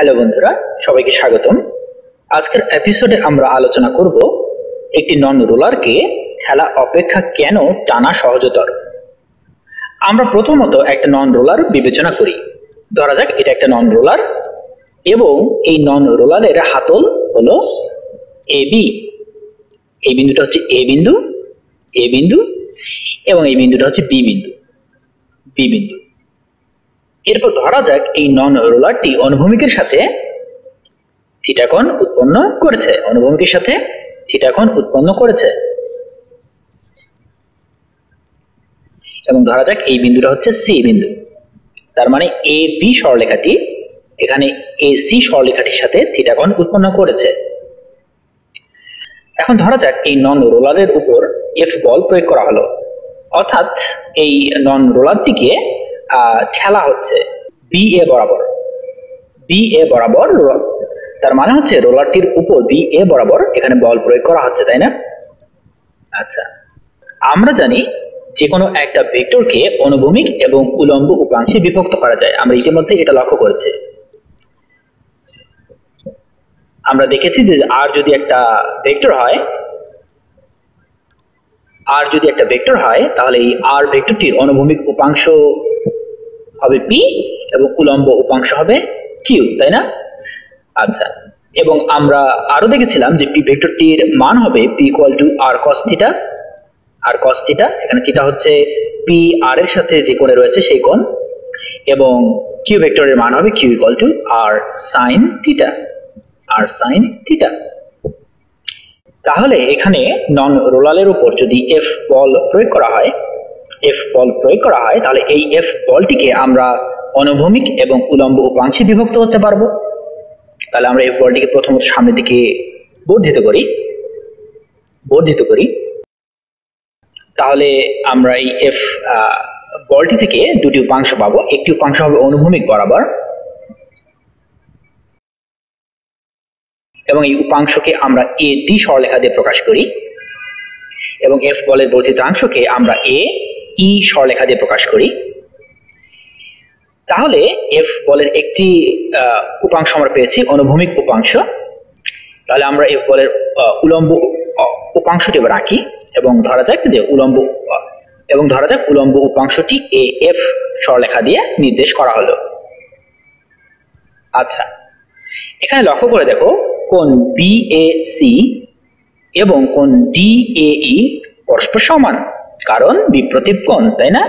Hello বন্ধুরা, সবাইকে স্বাগতম। আজকের এপিসোডে আমরা আলোচনা করব একটি নন রোলারকে খেলা অপেক্ষা কেন টানা সহজতর। আমরা প্রথমত একটা নন রোলার বিবেচনা করি। ধরা যাক এটা একটা নন রোলার এবং এই নন রোলারের হাতল হলো এ বি এই বিন্দুটা হচ্ছে এ বিন্দু এ বিন্দু এবং এই বিন্দুটা হচ্ছে বি বিন্দু। বি বিন্দু। এরপর ধরা যাক এই নন রোলারটি অনুভূমিকের সাথে থিটাকোণ উৎপন্ন করেছে। অনুভূমিকের সাথে থিটাকোণ উৎপন্ন করেছে। এবং ধরা যাক এই বিন্দুটা হচ্ছে সি বিন্দু। তার মানে এ বি সরলেখাটি এখানে এ সি সরলেখাটির সাথে থিটাকোণ উৎপন্ন করেছে। এখন ধরা যাক এই নন রোলারের উপর এফ বল প্রয়োগ করা হলো। অর্থাৎ এই নন রোলারটিকে ঠেলা হচ্ছে বি এ বরাবর। বি এ বরাবর তার মানে হচ্ছে রোলারটির উপর বি এ বরাবর এখানে বল প্রয়োগ করা হচ্ছে, তাই না? আচ্ছা। আমরা জানি যে কোনো একটা ভেক্টরকে অনুভূমিক এবং উলম্ব উপাংশে বিভক্ত করা যায়। আমরা ইতিমধ্যে এটা লক্ষ্য করেছি। আমরা দেখেছি যে আর যদি একটা ভেক্টর হয় আর যদি একটা ভেক্টর হয়, তাহলে এই আর ভেক্টরটির অনুভূমিক উপাংশ হবে পি এবং উলম্ব উপাংশ হবে কিউ তাই না? আচ্ছা এবং আমরা আরও দেখেছিলাম যে পি ভেক্টরটির মান হবে P equal to R cos theta R cos theta এখানে থিটা হচ্ছে পি আর এর সাথে যে কোণে রয়েছে সেই কোণ, এবং কিউ ভেক্টরের মান হবে Q equal to R sine theta R sine theta তাহলে এখানে নন রোলালের উপর যদি এফ বল প্রয়োগ করা হয় এফ বল প্রয়োগ করা হয়, তাহলে এই এফ বলটিকে আমরা অনুভূমিক এবং উলম্ব উপাংশে বিভক্ত করতে পারব। তাহলে আমরা এফ বলটিকে প্রথমত সামনের দিকে বর্ধিত করি। বর্ধিত করি। তাহলে আমরা এই এফ বলটি থেকে দুটি উপাংশ পাবো। একটি উপাংশ হবে অনুভূমিক বরাবর এবং এই উপাংশকে আমরা এ ডি সরলেখা দিয়ে প্রকাশ করি এবং এফ বলের বর্ধিতাংশকে আমরা এ ই সরলেখা দিয়ে প্রকাশ করি। তাহলে এফ বলের একটি উপাংশ আমরা পেয়েছি, অনুভূমিক উপাংশ। তাহলে আমরা এফ বলের উলম্ব উপাংশটি রাখি এবং ধরা যাক যে উলম্ব এবং ধরা যাক উলম্ব উপাংশটি এ, এফ সরলেখা দিয়ে নির্দেশ করা হলো। আচ্ছা এখানে লক্ষ্য করে দেখো, কোন বি, এ, সি এবং কোন ডি, এ, ই পরস্পর সমান। কারণ বিপ্রতীপ কোণ, তাই না?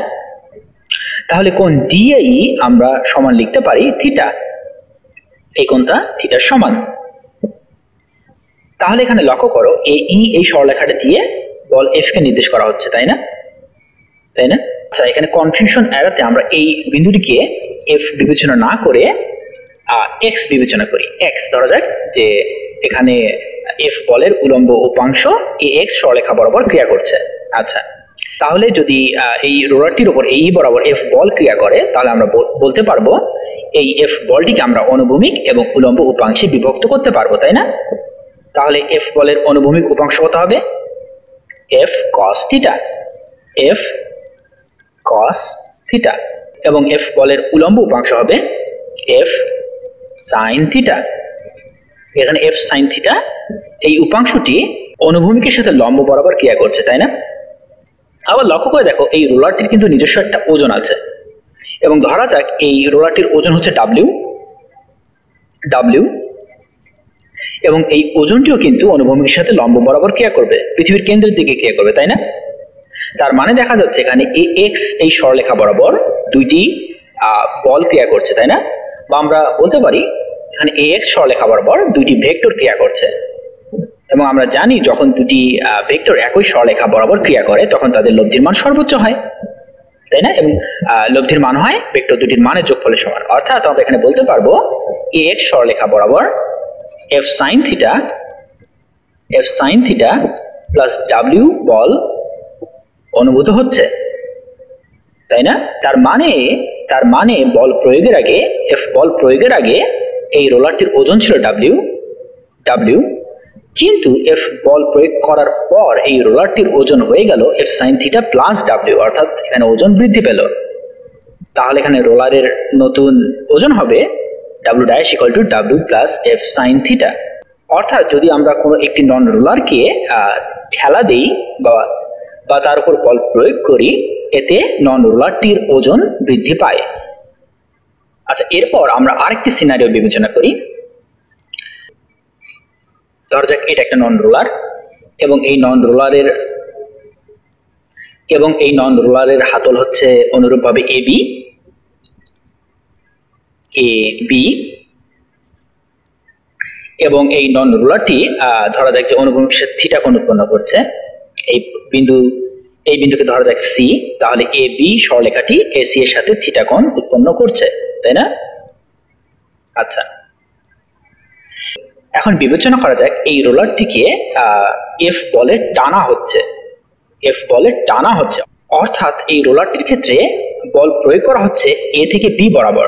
তাহলে কোন ডিএই আমরা সমান লিখতে পারি থিটা। এই কোণটা থিটার সমান। তাহলে এখানে লক্ষ্য করো, এ ই এই সরলেখাটা দিয়ে বল এফ কে নির্দেশ করা হচ্ছে, তাই না? তাই না? আচ্ছা এখানে কনফিউশন এড়াতে আমরা এই বিন্দুটিকে এফ বিবেচনা না করে এক্স বিবেচনা করি। এক্স ধরা যাক যে এখানে এফ বলের উলম্ব উপাংশ, এ এক্স সরলেখা বরাবর ক্রিয়া করছে। আচ্ছা তাহলে যদি এই রোলারটির উপর এই বরাবর এফ বল ক্রিয়া করে, তাহলে আমরা বলতে পারব, এই এফ বলটিকে আমরা অনুভূমিক এবং উলম্ব উপাংশে বিভক্ত করতে পারব, তাই না? তাহলে এফ বলের অনুভূমিক উপাংশ কত হবে? F cos theta F cos theta এবং এফ বলের উলম্ব উপাংশ হবে এফ সাইন থিটা এখানে এফ সাইন থিটা এই উপাংশটি অনুভূমিকের সাথে লম্ব বরাবর ক্রিয়া করছে, তাই না? আবার লক্ষ্য করে দেখো, এই রোলারটির কিন্তু নিজস্ব একটা ওজন আছে। এবং ধরা যাক, এই রোলারটির ওজন হচ্ছে ডাব্লিউ ডাব্লিউ এবং এই ওজনটিও কিন্তু অনুভূমিকের সাথে লম্ব বরাবর ক্রিয়া করবে, পৃথিবীর কেন্দ্রের দিকে ক্রিয়া করবে, তাই না? তার মানে দেখা যাচ্ছে এখানে এ এক্স এই সরলেখা বরাবর দুইটি বল ক্রিয়া করছে, তাই না? বা আমরা বলতে পারি, এখানে এ এক্স সরলেখা বরাবর দুইটি ভেক্টর ক্রিয়া করছে। এবং আমরা জানি যখন দুটি ভেক্টর একই সরলেখা বরাবর ক্রিয়া করে, তখন তাদের লব্ধির মান সর্বোচ্চ হয়। তাই না? এবং লব্ধির মান হয় ভেক্টর দুটির মানের যোগফলের সমান। অর্থাৎ আমরা এখানে বলতে পারব এ এক্স সরলেখা বরাবর F sine theta F sine theta plus W বল অনুভূত হচ্ছে। তাই না? তার মানে তার মানে বল প্রয়োগের আগে এফ বল প্রয়োগের আগে এই রোলারটির ওজন ছিল ডাব্লিউ ডাব্লিউ কিন্তু এফ বল প্রয়োগ করার পর এই রোলারটির ওজন হয়ে গেল F sine theta plus W অর্থাৎ এখানে ওজন বৃদ্ধি পেল। তাহলে এখানে রোলারের নতুন ওজন হবে W dash equal to W plus F sine theta অর্থাৎ যদি আমরা কোনো একটি নন রোলারকে ঠেলা দেই বা বা তার উপর বল প্রয়োগ করি, এতে নন রোলারটির ওজন বৃদ্ধি পায়। আচ্ছা এরপর আমরা আরেকটি সিনারিও বিবেচনা করি। ধরা যাক এটা একটা নন রোলার এবং এই নন রোলারের এবং এই নন রোলারের হাতল হচ্ছে অনুরূপভাবে এ বি এ বি এবং এই নন রোলারটি ধরা যাক যে অনুভূমিক থিটা কোণ উৎপন্ন করছে। এই বিন্দু, এই বিন্দুকে ধরা যাক সি তাহলে এ বি সরলেখাটি এসি এর সাথে থিটা কোণ উৎপন্ন করছে, তাই না? আচ্ছা। এখন বিবেচনা করা যাক, এই রোলারটিকে এফ বলে টানা হচ্ছে। এফ বলে টানা হচ্ছে। অর্থাৎ এই রোলারটির ক্ষেত্রে বল প্রয়োগ করা হচ্ছে এ থেকে বি বরাবর।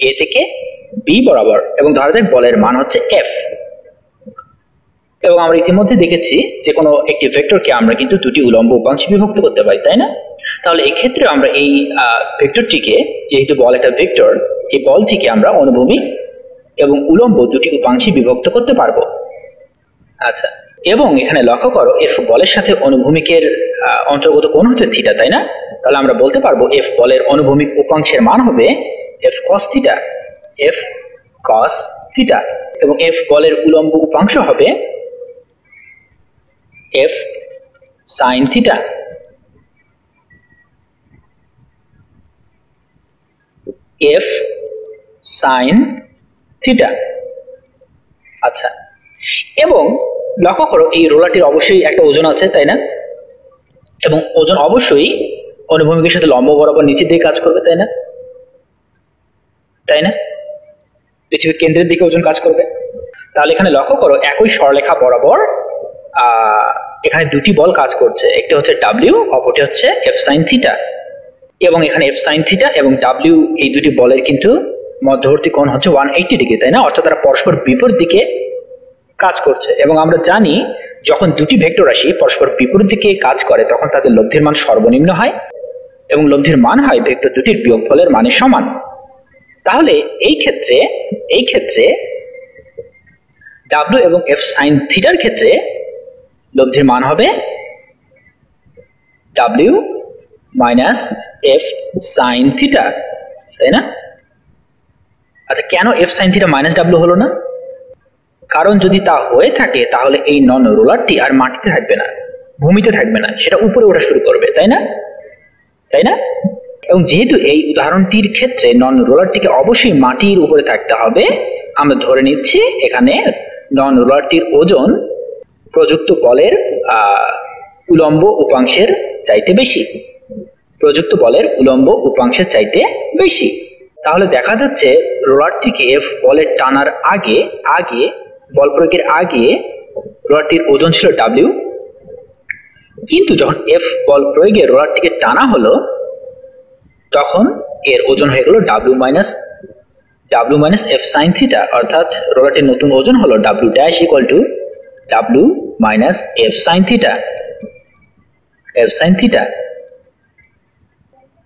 এ থেকে বি বরাবর। এবং ধরা যাক বলের মান হচ্ছে এফ এবং আমরা ইতিমধ্যে দেখেছি যে কোনো একটি ভেক্টরকে আমরা কিন্তু দুটি উলম্ব উপাংশে বিভক্ত করতে পারি, তাই না? তাহলে এক্ষেত্রে আমরা এই ভেক্টরটিকে, যেহেতু বল একটা ভেক্টর, এই বলটিকে আমরা অনুভূমিক এবং উলম্ব দুটি উপাংশে বিভক্ত করতে পারব। আচ্ছা এবং এখানে লক্ষ্য করো এফ বলের সাথে অনুভূমিকের অন্তর্গত কোন হচ্ছে থিটা তাই না? তাহলে আমরা বলতে পারব এফ বলের অনুভূমিক উপাংশের মান হবে F cos theta F cos theta এবং এফ বলের উলম্ব উপাংশ হবে F sine theta F sine theta আচ্ছা। এবং লক্ষ্য করো, এই রোলারটির অবশ্যই একটা ওজন আছে, তাই না? এবং ওজন অবশ্যই অনুভূমিকের সাথে লম্ব বরাবর নিচের দিকে কাজ করবে, তাই না? তাই না? পৃথিবীর কেন্দ্রের দিকে ওজন কাজ করবে। তাহলে এখানে লক্ষ্য করো, একই সরলেখা বরাবর এখানে দুটি বল কাজ করছে। একটি হচ্ছে ডাব্লিউ অপরটি হচ্ছে এফ সাইন থিটা। এবং এখানে এফ সাইন থিটা এবং ডাব্লিউ এই দুটি বলের কিন্তু মধ্যবর্তী কোণ হচ্ছে ওয়ান এইটি ডিগ্রি তাই না? অর্থাৎ তারা পরস্পর বিপরীত দিকে কাজ করছে। এবং আমরা জানি যখন দুটি ভেক্টর রাশি পরস্পর বিপরীত দিকে কাজ করে, তখন তাদের লব্ধির মান সর্বনিম্ন হয় এবং লব্ধির মান হয় ভেক্টর দুটির বিয়োগফলের মানের সমান। তাহলে এই ক্ষেত্রে এই ক্ষেত্রে ডাব্লিউ এবং এফ সাইন থিটার ক্ষেত্রে লব্ধির মান হবে W minus F sine theta তাই না? আচ্ছা কেন F sine theta minus W হলো না? কারণ যদি তা হয়ে থাকে, তাহলে এই নন রোলারটি আর মাটিতে থাকবে না, ভূমিতে থাকবে না, সেটা উপরে ওঠা শুরু করবে, তাই না? তাই না? এবং যেহেতু এই উদাহরণটির ক্ষেত্রে নন রোলারটিকে অবশ্যই মাটির উপরে থাকতে হবে, আমরা ধরে নিচ্ছি এখানে নন রোলারটির ওজন প্রযুক্ত বলের উলম্ব উপাংশের চাইতে বেশি, প্রযুক্ত বলের উলম্ব উপাংশের চাইতে বেশি। তাহলে দেখা যাচ্ছে রোলারটিকে বলের টানার আগে আগে, বল প্রয়োগের আগে রোলারটির ওজন ছিল ডাব্লিউ কিন্তু যখন এফ বল প্রয়োগে রোলারটিকে টানা হলো, তখন এর ওজন হয়ে গেল W minus W minus F sine theta অর্থাৎ রোলারটির নতুন ওজন হলো W dash equal to W minus F sine theta F sine theta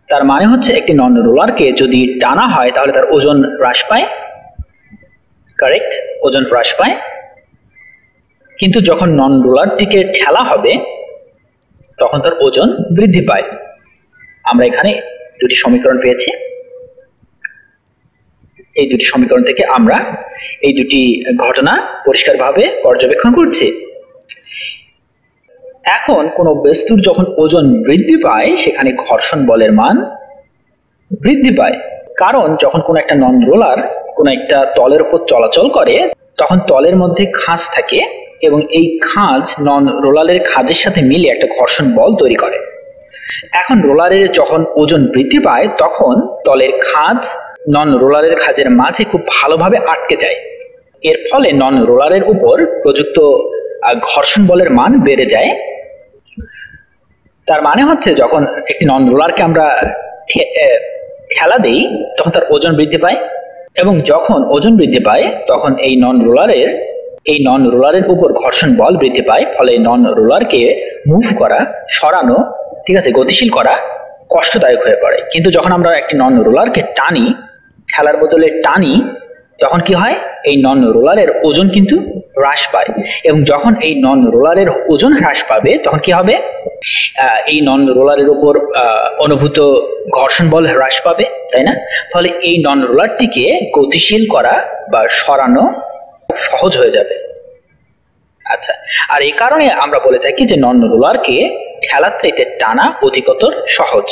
তার মানে হচ্ছে একটি নন রোলারকে যদি টানা হয়, তাহলে তার ওজন হ্রাস পায়। কারেক্ট ওজন হ্রাস পায়। কিন্তু যখন নন রোলারটিকে ঠেলা হবে, তখন তার ওজন বৃদ্ধি পায়। আমরা এখানে দুটি সমীকরণ পেয়েছি। এই দুটি সমীকরণ থেকে আমরা এই দুটি ঘটনা পরিষ্কারভাবে পর্যবেক্ষণ করছি। এখন কোনো বস্তুর যখন ওজন বৃদ্ধি পায়, সেখানে ঘর্ষণ বলের মান বৃদ্ধি পায়। কারণ যখন কোনো একটা নন রোলার কোনো একটা তলের উপর চলাচল করে, তখন তলের মধ্যে খাঁজ থাকে এবং এই খাঁজ নন রোলারের খাঁজের সাথে মিলে একটা ঘর্ষণ বল তৈরি করে। এখন রোলারের যখন ওজন বৃদ্ধি পায়, তখন তলের খাঁজ নন রোলারের খাঁজের মাঝে খুব ভালোভাবে আটকে যায়। এর ফলে নন রোলারের উপর প্রযুক্ত ঘর্ষণ বলের মান বেড়ে যায়। তার মানে হচ্ছে যখন একটি নন রোলারকে আমরা খেলা দেই, তখন তার ওজন বৃদ্ধি পায় এবং যখন ওজন বৃদ্ধি পায়, তখন এই নন রোলারের এই নন রোলারের উপর ঘর্ষণ বল বৃদ্ধি পায়, ফলে নন রোলারকে মুভ করা, সরানো, ঠিক আছে, গতিশীল করা কষ্টদায়ক হয়ে পড়ে। কিন্তু যখন আমরা একটি নন রোলারকে টানি, খেলার বদলে টানি, তখন কি হয়? এই নন রোলারের ওজন কিন্তু হ্রাস পায়। এবং যখন এই নন রোলারের ওজন হ্রাস পাবে, তখন কি হবে? এই নন রোলারের উপর অনুভূত ঘর্ষণ বল হ্রাস পাবে, তাই না? ফলে এই নন রোলারটিকে গতিশীল করা বা সরানো সহজ হয়ে যাবে। আচ্ছা আর এই কারণে আমরা বলে থাকি যে নন রোলারকে খেলার চাইতে টানা অধিকতর সহজ।